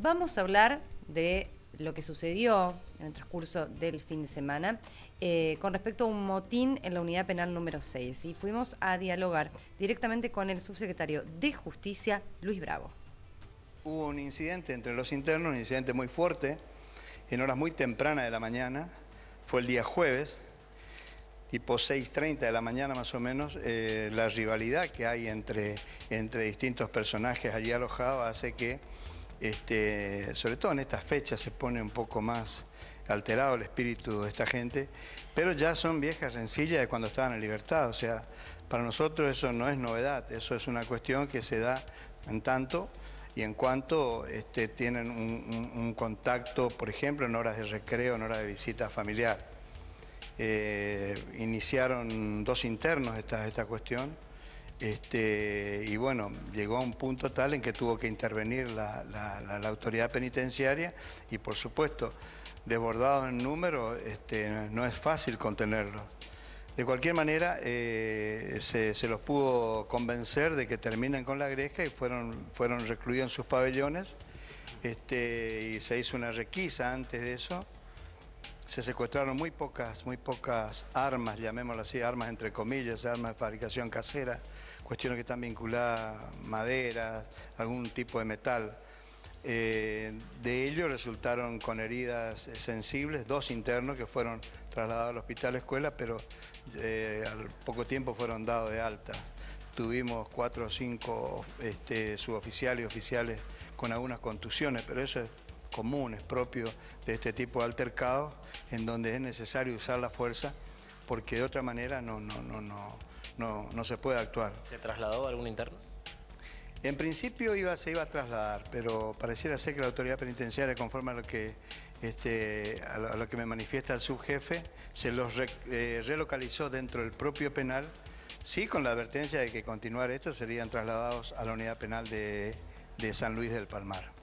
Vamos a hablar de lo que sucedió en el transcurso del fin de semana eh, con respecto a un motín en la unidad penal número 6 y fuimos a dialogar directamente con el subsecretario de Justicia, Luis Bravo. Hubo un incidente entre los internos, un incidente muy fuerte, en horas muy tempranas de la mañana, fue el día jueves, tipo 6.30 de la mañana más o menos, eh, la rivalidad que hay entre, entre distintos personajes allí alojados hace que este, sobre todo en estas fechas se pone un poco más alterado el espíritu de esta gente, pero ya son viejas rencillas de cuando estaban en libertad, o sea, para nosotros eso no es novedad, eso es una cuestión que se da en tanto y en cuanto este, tienen un, contacto, por ejemplo, en horas de recreo, en horas de visita familiar. Eh, iniciaron dos internos esta, esta cuestión, este, y bueno, llegó a un punto tal en que tuvo que intervenir la, autoridad penitenciaria y por supuesto, desbordado en número, este, no es fácil contenerlo. De cualquier manera, eh, se, los pudo convencer de que terminen con la gresca y fueron, fueron recluidos en sus pabellones este, y se hizo una requisa antes de eso se secuestraron muy pocas, muy pocas armas, llamémoslo así, armas entre comillas, armas de fabricación casera, cuestiones que están vinculadas a madera, algún tipo de metal. Eh, de ellos resultaron con heridas sensibles, dos internos que fueron trasladados al hospital escuela, pero eh, al poco tiempo fueron dados de alta. Tuvimos cuatro o cinco este, suboficiales y oficiales con algunas contusiones, pero eso es común, es propio de este tipo de altercados, en donde es necesario usar la fuerza, porque de otra manera no, no, no, no, no, se puede actuar. ¿Se trasladó algún interno? En principio iba, se iba a trasladar, pero pareciera ser que la autoridad penitenciaria, conforme a lo que, este, a lo, que me manifiesta el subjefe, se los eh, relocalizó dentro del propio penal, sí con la advertencia de que continuar esto serían trasladados a la unidad penal de San Luis del Palmar.